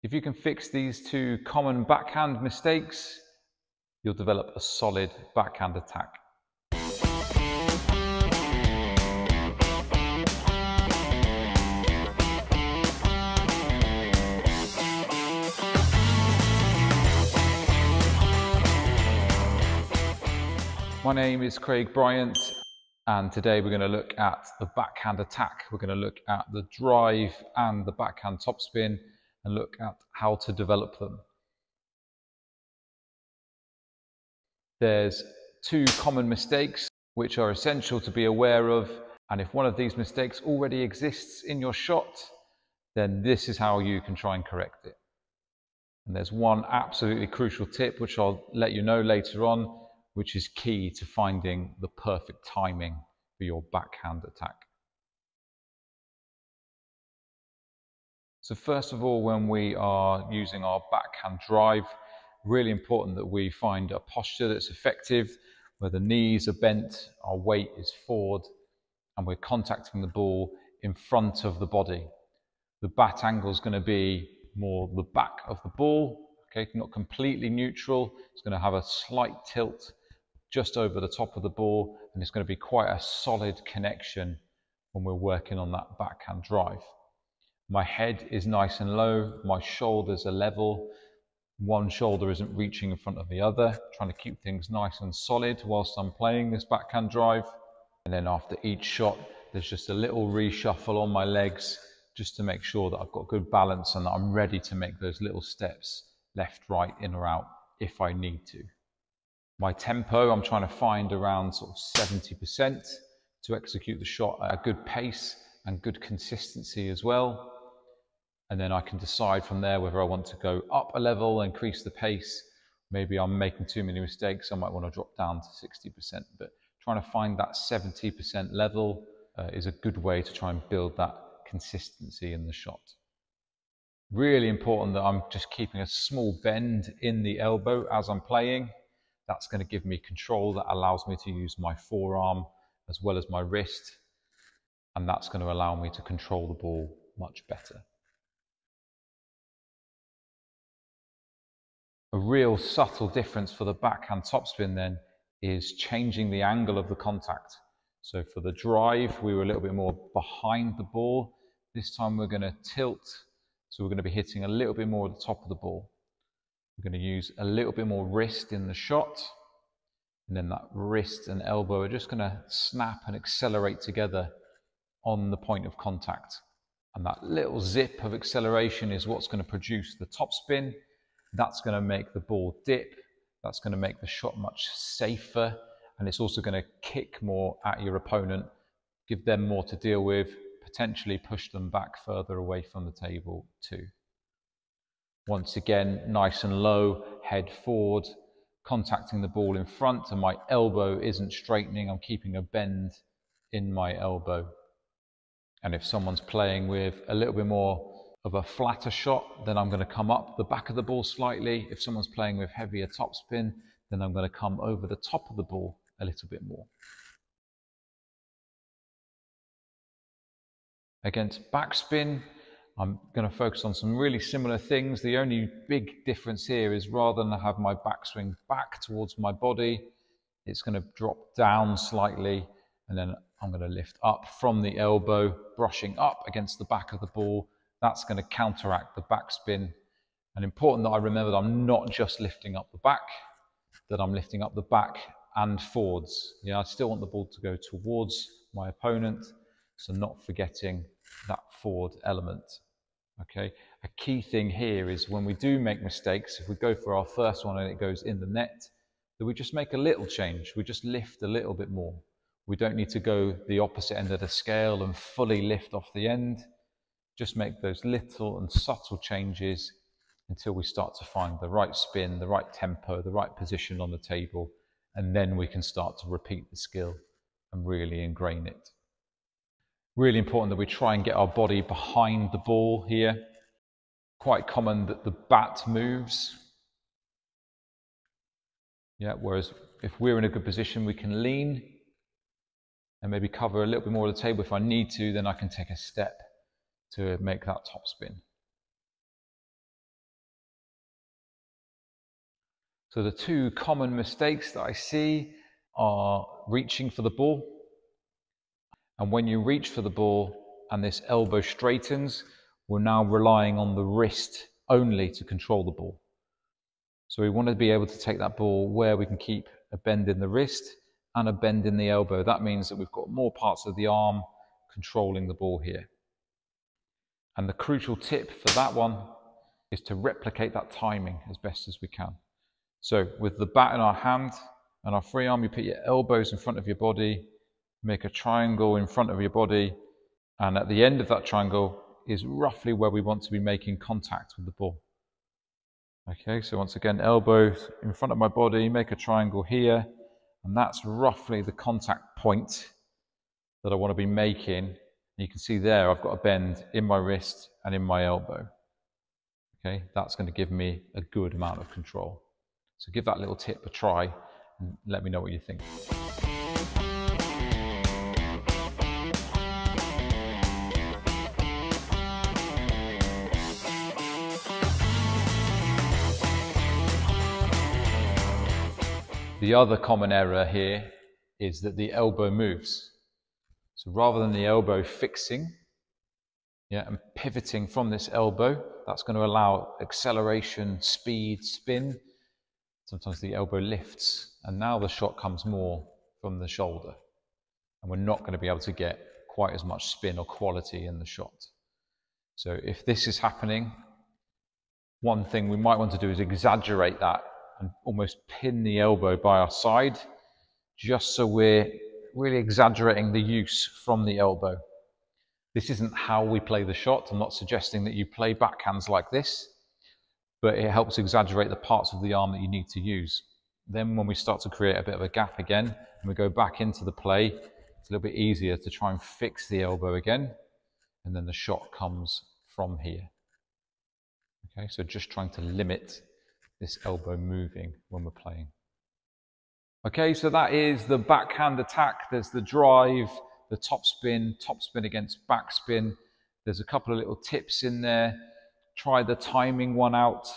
If you can fix these two common backhand mistakes, you'll develop a solid backhand attack. My name is Craig Bryant and today we're going to look at the backhand attack. We're going to look at the drive and the backhand topspin and look at how to develop them. There's two common mistakes which are essential to be aware of and if one of these mistakes already exists in your shot then this is how you can try and correct it. And there's one absolutely crucial tip which I'll let you know later on which is key to finding the perfect timing for your backhand attack. So first of all, when we are using our backhand drive, really important that we find a posture that's effective, where the knees are bent, our weight is forward, and we're contacting the ball in front of the body. The bat angle is going to be more the back of the ball, okay, not completely neutral. It's going to have a slight tilt just over the top of the ball, and it's going to be quite a solid connection when we're working on that backhand drive. My head is nice and low, my shoulders are level, one shoulder isn't reaching in front of the other, trying to keep things nice and solid whilst I'm playing this backhand drive. And then after each shot, there's just a little reshuffle on my legs just to make sure that I've got good balance and that I'm ready to make those little steps left, right, in or out if I need to. My tempo, I'm trying to find around sort of 70% to execute the shot at a good pace and good consistency as well and then I can decide from there whether I want to go up a level, increase the pace. Maybe I'm making too many mistakes, I might want to drop down to 60%. But trying to find that 70% level uh, is a good way to try and build that consistency in the shot. Really important that I'm just keeping a small bend in the elbow as I'm playing. That's going to give me control that allows me to use my forearm as well as my wrist. And that's going to allow me to control the ball much better. A real subtle difference for the backhand topspin then is changing the angle of the contact. So for the drive, we were a little bit more behind the ball. This time we're going to tilt, so we're going to be hitting a little bit more at the top of the ball. We're going to use a little bit more wrist in the shot, and then that wrist and elbow are just going to snap and accelerate together on the point of contact. And that little zip of acceleration is what's going to produce the topspin that's going to make the ball dip. That's going to make the shot much safer. And it's also going to kick more at your opponent, give them more to deal with, potentially push them back further away from the table too. Once again, nice and low, head forward, contacting the ball in front, and my elbow isn't straightening. I'm keeping a bend in my elbow. And if someone's playing with a little bit more of a flatter shot, then I'm going to come up the back of the ball slightly. If someone's playing with heavier topspin, then I'm going to come over the top of the ball a little bit more. Against backspin, I'm going to focus on some really similar things. The only big difference here is rather than have my backswing back towards my body, it's going to drop down slightly and then I'm going to lift up from the elbow, brushing up against the back of the ball that's going to counteract the backspin. And important that I remember that I'm not just lifting up the back, that I'm lifting up the back and forwards. Yeah, I still want the ball to go towards my opponent, so not forgetting that forward element. Okay, a key thing here is when we do make mistakes, if we go for our first one and it goes in the net, that we just make a little change. We just lift a little bit more. We don't need to go the opposite end of the scale and fully lift off the end. Just make those little and subtle changes until we start to find the right spin, the right tempo, the right position on the table, and then we can start to repeat the skill and really ingrain it. Really important that we try and get our body behind the ball here. Quite common that the bat moves. Yeah, whereas if we're in a good position, we can lean and maybe cover a little bit more of the table. If I need to, then I can take a step to make that top spin. So the two common mistakes that I see are reaching for the ball. And when you reach for the ball and this elbow straightens, we're now relying on the wrist only to control the ball. So we want to be able to take that ball where we can keep a bend in the wrist and a bend in the elbow. That means that we've got more parts of the arm controlling the ball here. And the crucial tip for that one is to replicate that timing as best as we can. So with the bat in our hand and our free arm, you put your elbows in front of your body, make a triangle in front of your body, and at the end of that triangle is roughly where we want to be making contact with the ball. Okay, so once again, elbows in front of my body, make a triangle here, and that's roughly the contact point that I want to be making. You can see there, I've got a bend in my wrist and in my elbow. Okay, that's going to give me a good amount of control. So give that little tip a try and let me know what you think. The other common error here is that the elbow moves. So rather than the elbow fixing yeah, and pivoting from this elbow, that's going to allow acceleration, speed, spin. Sometimes the elbow lifts, and now the shot comes more from the shoulder. And we're not going to be able to get quite as much spin or quality in the shot. So if this is happening, one thing we might want to do is exaggerate that and almost pin the elbow by our side, just so we're really exaggerating the use from the elbow. This isn't how we play the shot. I'm not suggesting that you play backhands like this, but it helps exaggerate the parts of the arm that you need to use. Then when we start to create a bit of a gap again, and we go back into the play, it's a little bit easier to try and fix the elbow again, and then the shot comes from here. Okay, so just trying to limit this elbow moving when we're playing. Okay, so that is the backhand attack. There's the drive, the top spin, top spin against backspin. There's a couple of little tips in there. Try the timing one out.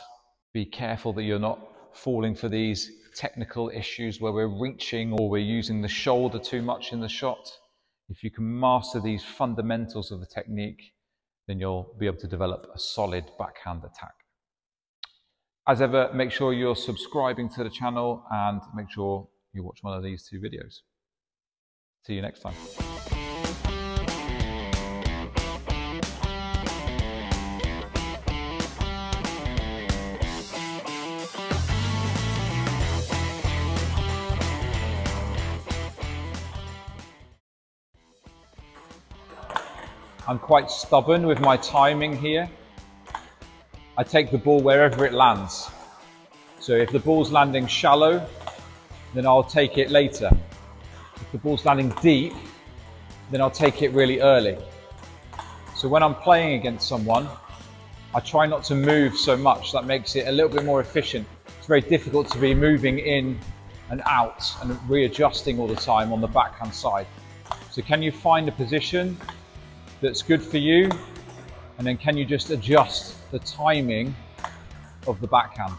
Be careful that you're not falling for these technical issues where we're reaching or we're using the shoulder too much in the shot. If you can master these fundamentals of the technique, then you'll be able to develop a solid backhand attack. As ever, make sure you're subscribing to the channel and make sure you watch one of these two videos. See you next time. I'm quite stubborn with my timing here. I take the ball wherever it lands. So if the ball's landing shallow, then I'll take it later. If the ball's landing deep, then I'll take it really early. So when I'm playing against someone, I try not to move so much. That makes it a little bit more efficient. It's very difficult to be moving in and out and readjusting all the time on the backhand side. So can you find a position that's good for you? And then can you just adjust the timing of the backhand.